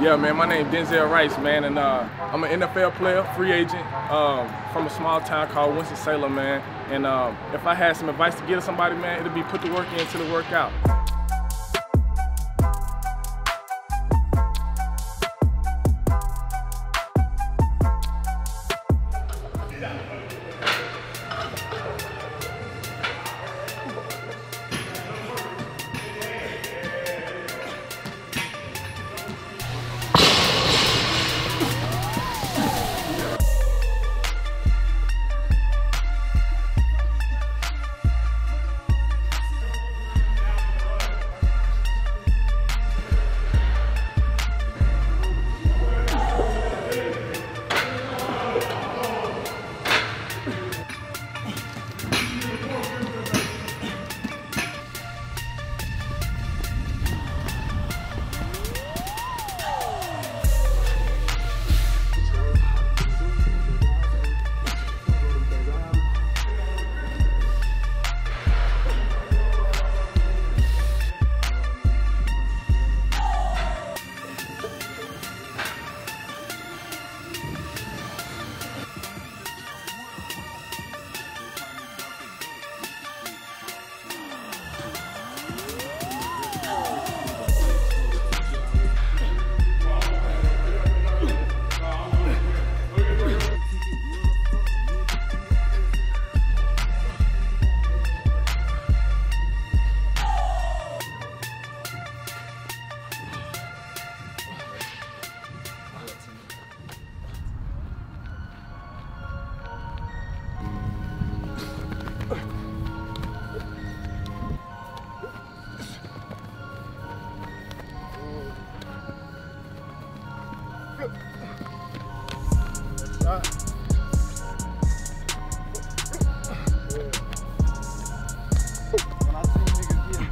Yeah, man, my name is Denzel Rice, man, and uh, I'm an NFL player, free agent, um, from a small town called Winston-Salem, man. And um, if I had some advice to give to somebody, man, it'd be put the work into the work out.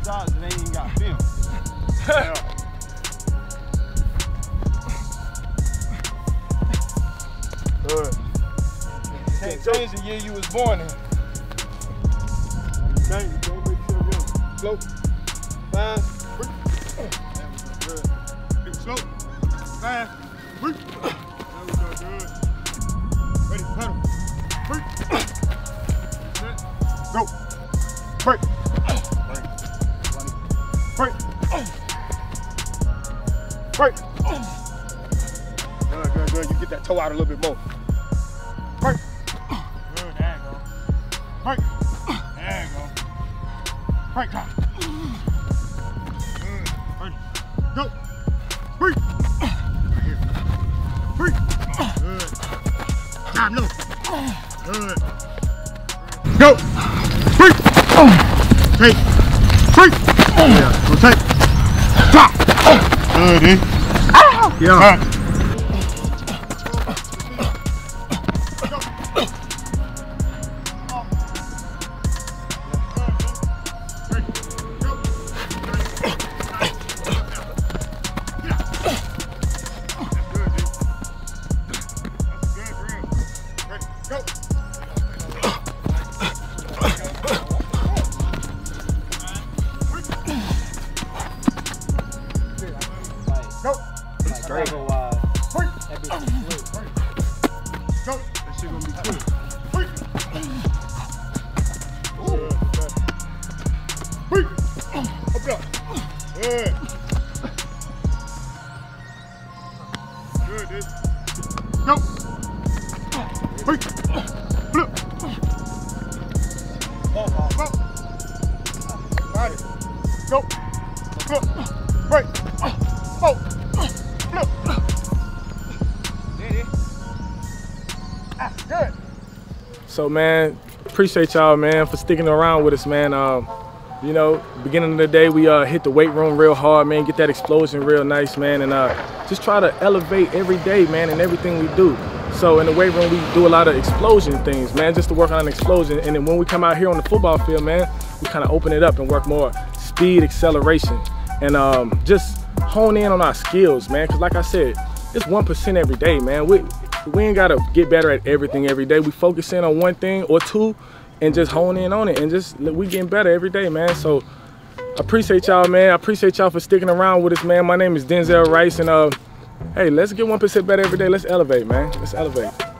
Getting shots, they ain't got film. Good. Can't change the year you was born in. You can't, you can't make yourself young. Slow. Fast. Good. Slow. Fast. Break. There we go, good. Ready, pedal. Break. Go. Break. Break. Break. Oh. Oh. Good, good, good. You get that toe out a little bit more. Break. Good, there you go. Break. There you go. Break. Good. Go. Break. Right. Break. Good. Time, no. Good. Go. Break. Take. Break. Yeah. Rotate. Drop. Good, eh? Yeah. Straight. Break. That bitch is slick. Go. That shit gonna be quick. Ooh. Up up. Good. Good, dude. Go. Break. Flip. Go. Got it. Go. So, man, appreciate y'all, man, for sticking around with us, man. Um, you know, beginning of the day, we uh, hit the weight room real hard, man. Get that explosion real nice, man, and uh, just try to elevate every day, man, in everything we do. So in the weight room, we do a lot of explosion things, man, just to work on an explosion. And then when we come out here on the football field, man, we kind of open it up and work more speed, acceleration, and um, just hone in on our skills, man. Because like I said, it's one percent every day, man. We we ain't gotta get better at everything every day. We focus in on one thing or two, and just hone in on it, and just we getting better every day, man. So I appreciate y'all, man. I appreciate y'all for sticking around with us, man. My name is Denzel Rice, and uh, Hey, let's get 1% better every day. Let's elevate, man. Let's elevate.